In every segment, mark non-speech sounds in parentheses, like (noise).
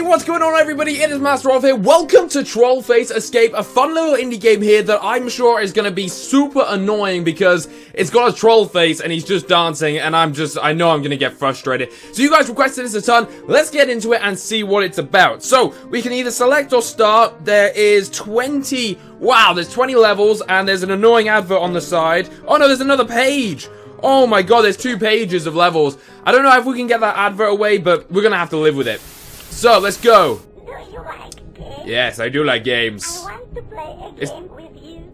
Hey, what's going on everybody? It is MasterOv here. Welcome to Trollface Escape, a fun little indie game here that I'm sure is going to be super annoying because it's got a troll face and he's just dancing and I'm just, I know I'm going to get frustrated. So you guys requested this a ton. Let's get into it and see what it's about. So, we can either select or start. There is 20, wow, there's 20 levels and there's an annoying advert on the side. Oh no, there's another page. Oh my god, there's two pages of levels. I don't know if we can get that advert away, but we're going to have to live with it. So, let's go. Do you like games? Yes, I do like games. I want to play a It's- game with you.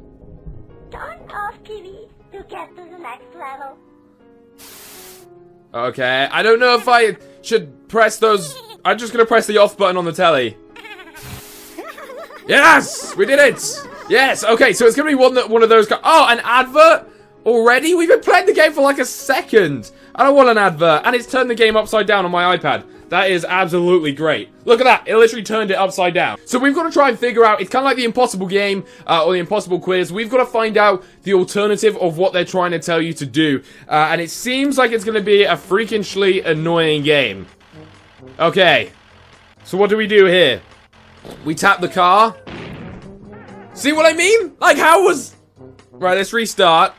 Turn off TV to get to the next level. Okay, I don't know if I should press those... I'm just gonna press the off button on the telly. (laughs) Yes! We did it! Yes, okay, so it's gonna be one that one of those... Oh, an advert? Already? We've been playing the game for like a second! I don't want an advert, and it's turned the game upside down on my iPad. That is absolutely great. Look at that, it literally turned it upside down. So we've got to try and figure out, it's kind of like the impossible game, uh, or the impossible quiz. We've got to find out the alternative of what they're trying to tell you to do. Uh, and it seems like it's going to be a freakishly annoying game. Okay. So what do we do here? We tap the car. See what I mean? Like, how was... Right, let's restart.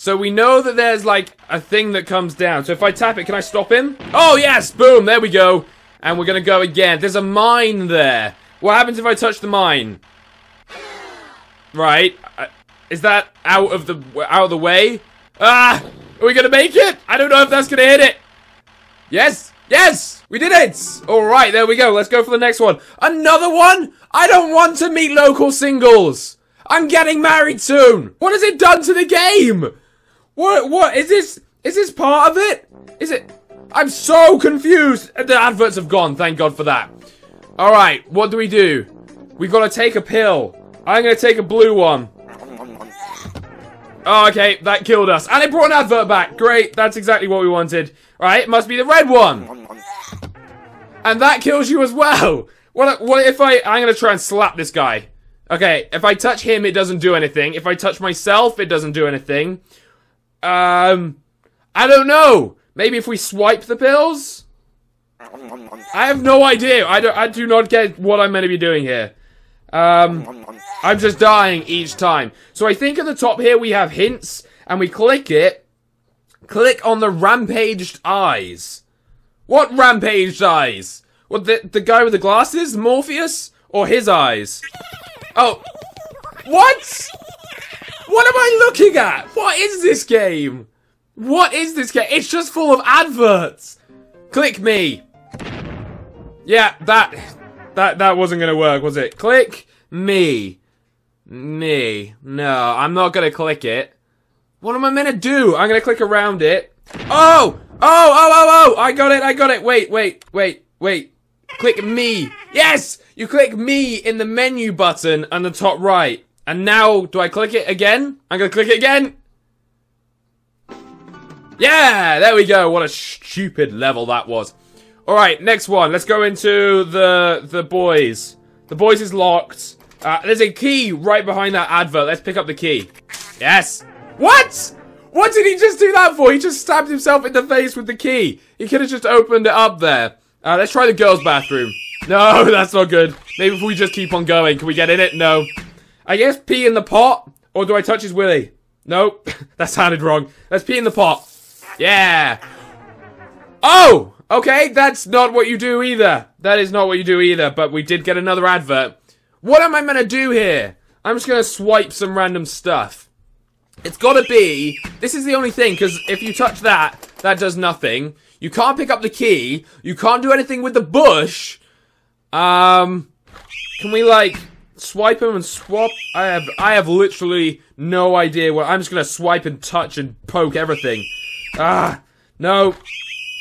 So we know that there's, like, a thing that comes down. So if I tap it, can I stop him? Oh, yes! Boom! There we go. And we're gonna go again. There's a mine there. What happens if I touch the mine? Right. Uh, Is that out of the out of the way? Ah! Are we gonna make it? I don't know if that's gonna hit it. Yes! Yes! We did it! Alright, there we go. Let's go for the next one. Another one? I don't want to meet local singles! I'm getting married soon! What has it done to the game? What, what, is this, is this part of it? Is it, I'm so confused! The adverts have gone, thank God for that. Alright, what do we do? We've got to take a pill. I'm gonna take a blue one. Oh, okay, that killed us. And it brought an advert back. Great, that's exactly what we wanted. Right, it must be the red one. And that kills you as well. What, what if I, I'm gonna try and slap this guy. Okay, if I touch him, it doesn't do anything. If I touch myself, it doesn't do anything. Um, I don't know. Maybe if we swipe the pills? I have no idea. I, don't, I do not get what I'm meant to be doing here. Um, I'm just dying each time. So I think at the top here we have hints, and we click it. Click on the rampaged eyes. What rampaged eyes? What, the, the guy with the glasses? Morpheus? Or his eyes? Oh. What? What am I looking at? What is this game? What is this game? It's just full of adverts. Click me. Yeah, that that that wasn't gonna work, was it? Click me. Me. No, I'm not gonna click it. What am I to do? I'm gonna click around it. Oh! Oh, oh, oh, oh! I got it, I got it. Wait, wait, wait, wait. Click me. Yes! You click me in the menu button on the top right. And now, do I click it again? I'm gonna click it again. Yeah, there we go. What a stupid level that was. Alright, next one. Let's go into the the boys. The boys is locked. Uh, there's a key right behind that advert. Let's pick up the key. Yes. What? What did he just do that for? He just stabbed himself in the face with the key. He could have just opened it up there. Uh, let's try the girls' bathroom. No, (laughs) that's not good. Maybe if we just keep on going. Can we get in it? No. I guess pee in the pot. Or do I touch his willy? Nope. (laughs) that sounded wrong. Let's pee in the pot. Yeah. Oh! Okay, that's not what you do either. That is not what you do either, but we did get another advert. What am I to do here? I'm just gonna swipe some random stuff. It's gotta be... This is the only thing, because if you touch that, that does nothing. You can't pick up the key. You can't do anything with the bush. Um... Can we, like, swipe him and swap? I have, I have literally no idea what... I'm just gonna swipe and touch and poke everything. Ah, no.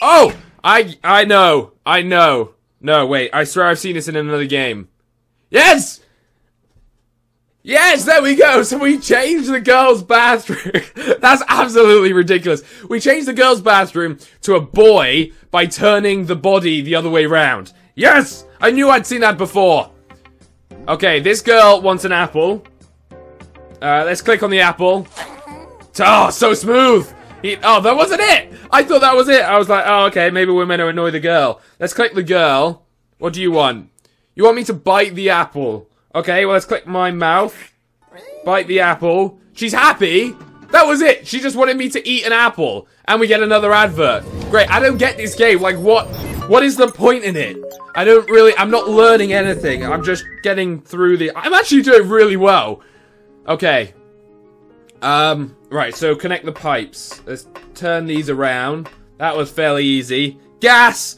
Oh! I, I know. I know. No, wait. I swear I've seen this in another game. Yes! Yes, there we go. (laughs) So we changed the girls' bathroom. (laughs) That's absolutely ridiculous. We changed the girls' bathroom to a boy by turning the body the other way round. Yes! I knew I'd seen that before. Okay, this girl wants an apple. Uh, let's click on the apple. Oh, so smooth. He, oh, that wasn't it. I thought that was it. I was like, oh, okay, maybe we're meant to annoy the girl. Let's click the girl. What do you want? You want me to bite the apple? Okay, well, let's click my mouth. Bite the apple. She's happy. That was it. She just wanted me to eat an apple. And we get another advert. Great. I don't get this game. Like, what? What is the point in it? I don't really... I'm not learning anything. I'm just getting through the... I'm actually doing really well. Okay. Um, right, so connect the pipes. Let's turn these around. That was fairly easy. Gas!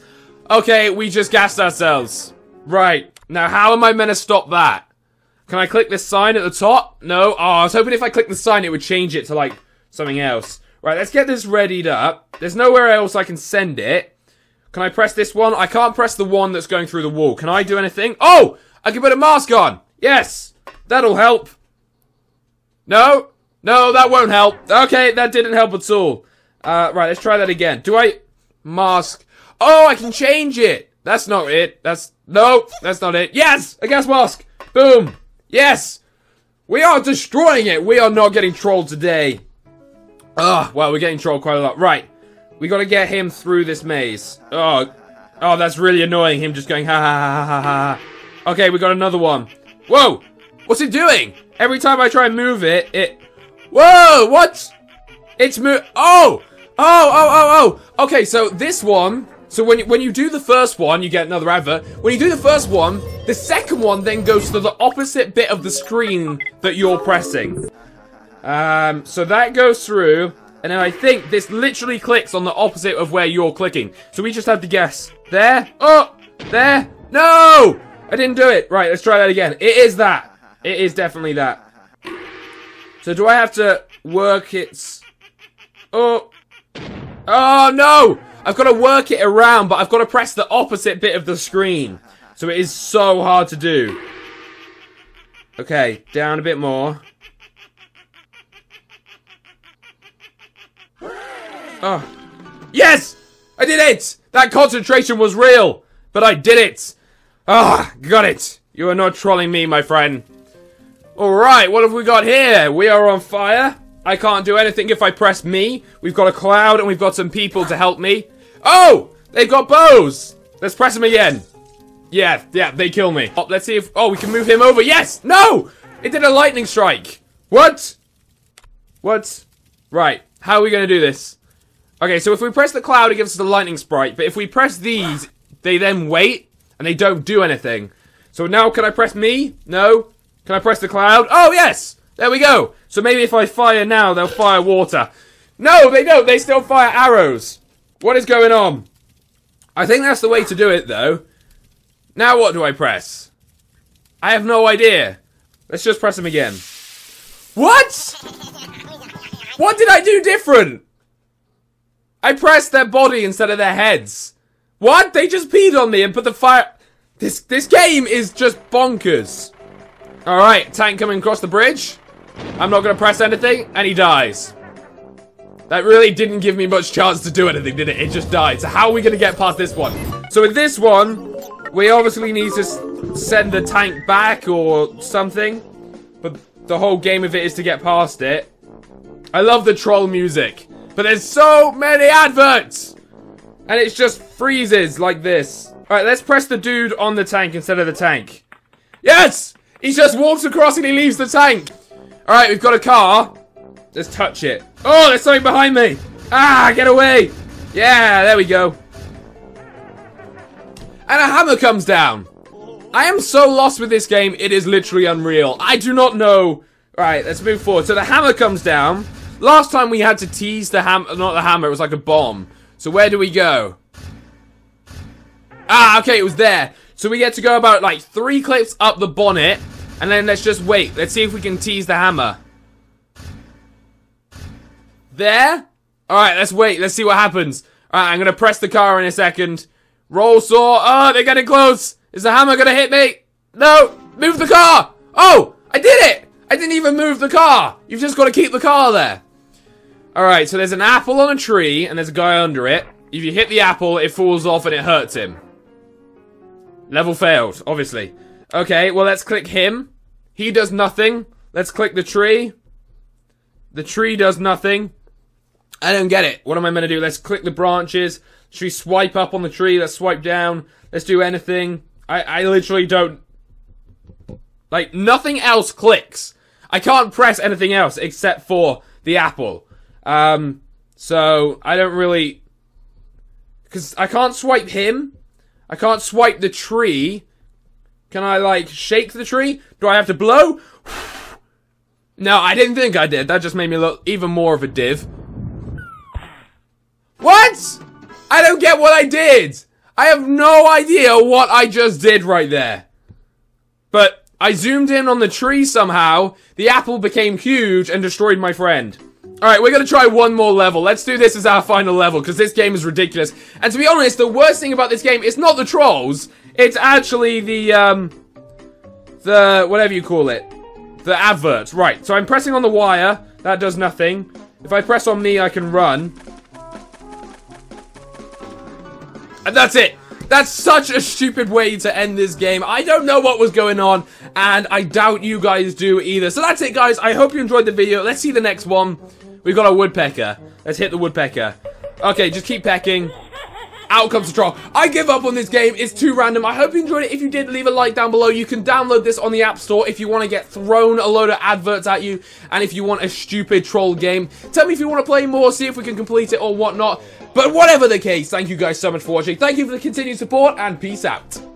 Okay, we just gassed ourselves. Right. Now, how am I meant to stop that? Can I click this sign at the top? No? Oh, I was hoping if I click the sign, it would change it to, like, something else. Right, let's get this readied up. There's nowhere else I can send it. Can I press this one? I can't press the one that's going through the wall. Can I do anything? Oh! I can put a mask on! Yes! That'll help. No? No, that won't help. Okay, that didn't help at all. Uh, right, let's try that again. Do I... Mask. Oh, I can change it! That's not it. That's... No, that's not it. Yes! A gas mask! Boom! Yes! We are destroying it! We are not getting trolled today. Ugh, well, we're getting trolled quite a lot. Right. We gotta get him through this maze. Oh, oh, that's really annoying. Him just going ha ha ha ha ha. Okay, we got another one. Whoa! What's it doing? Every time I try and move it, it... Whoa! What? It's mo- Oh! Oh, oh, oh, oh! Okay, so this one... So when you, when you do the first one, you get another advert. When you do the first one, the second one then goes to the opposite bit of the screen that you're pressing. Um, so that goes through, and then I think this literally clicks on the opposite of where you're clicking. So we just have to guess. There? Oh! There? No! I didn't do it. Right, let's try that again. It is that. It is definitely that. So do I have to work its... Oh. Oh, no! I've got to work it around, but I've got to press the opposite bit of the screen. So it is so hard to do. Okay, down a bit more. Oh. Yes! I did it! That concentration was real! But I did it! Ah, got it! You are not trolling me, my friend. Alright, what have we got here? We are on fire. I can't do anything if I press me. We've got a cloud and we've got some people to help me. Oh! They've got bows! Let's press them again. Yeah, yeah, they kill me. Oh, let's see if... Oh, we can move him over. Yes! No! It did a lightning strike. What? What? Right. How are we going to do this? Okay, so if we press the cloud, it gives us the lightning sprite. But if we press these, they then wait, and they don't do anything. So now, can I press me? No. Can I press the cloud? Oh, yes! There we go. So maybe if I fire now, they'll fire water. No, they don't. They still fire arrows. What is going on? I think that's the way to do it, though. Now what do I press? I have no idea. Let's just press them again. What? What did I do different? I pressed their body instead of their heads. What? They just peed on me and put the fire... This, this game is just bonkers. Alright, tank coming across the bridge. I'm not going to press anything, and he dies. That really didn't give me much chance to do anything, did it? It just died. So how are we going to get past this one? So with this one, we obviously need to send the tank back or something. But the whole game of it is to get past it. I love the troll music. But there's so many adverts! And it just freezes like this. Alright, let's press the dude on the tank instead of the tank. Yes! He just walks across and he leaves the tank. Alright, we've got a car. Let's touch it. Oh, there's something behind me. Ah, get away. Yeah, there we go. And a hammer comes down. I am so lost with this game, it is literally unreal. I do not know. Alright, let's move forward. So the hammer comes down. Last time we had to tease the hammer, not the hammer, it was like a bomb. So where do we go? Ah, okay, it was there. So we get to go about like three clips up the bonnet. And then let's just wait. Let's see if we can tease the hammer. There? Alright, let's wait. Let's see what happens. Alright, I'm to press the car in a second. Roll saw. Oh, they're getting close. Is the hammer to hit me? No. Move the car. Oh, I did it. I didn't even move the car. You've just got to keep the car there. Alright, so there's an apple on a tree, and there's a guy under it. If you hit the apple, it falls off and it hurts him. Level failed, obviously. Okay, well, let's click him. He does nothing. Let's click the tree. The tree does nothing. I don't get it. What am I meant to do? Let's click the branches. Should we swipe up on the tree? Let's swipe down. Let's do anything. I, I literally don't... Like, nothing else clicks. I can't press anything else except for the apple. Um, so, I don't really... Because I can't swipe him. I can't swipe the tree. Can I, like, shake the tree? Do I have to blow? (sighs) no, I didn't think I did. That just made me look even more of a div. What? I don't get what I did. I have no idea what I just did right there. But I zoomed in on the tree somehow, the apple became huge and destroyed my friend. Alright, we're gonna try one more level. Let's do this as our final level, because this game is ridiculous. And to be honest, the worst thing about this game is not the trolls, it's actually the, um, the, whatever you call it. The adverts. Right, so I'm pressing on the wire, that does nothing. If I press on me, I can run. And that's it. That's such a stupid way to end this game. I don't know what was going on, and I doubt you guys do either. So that's it, guys. I hope you enjoyed the video. Let's see the next one. We've got a woodpecker. Let's hit the woodpecker. Okay, just keep pecking. Out comes the troll. I give up on this game. It's too random. I hope you enjoyed it. If you did, leave a like down below. You can download this on the App Store if you want to get thrown a load of adverts at you. And if you want a stupid troll game. Tell me if you want to play more, see if we can complete it or whatnot. But whatever the case, thank you guys so much for watching. Thank you for the continued support, and peace out.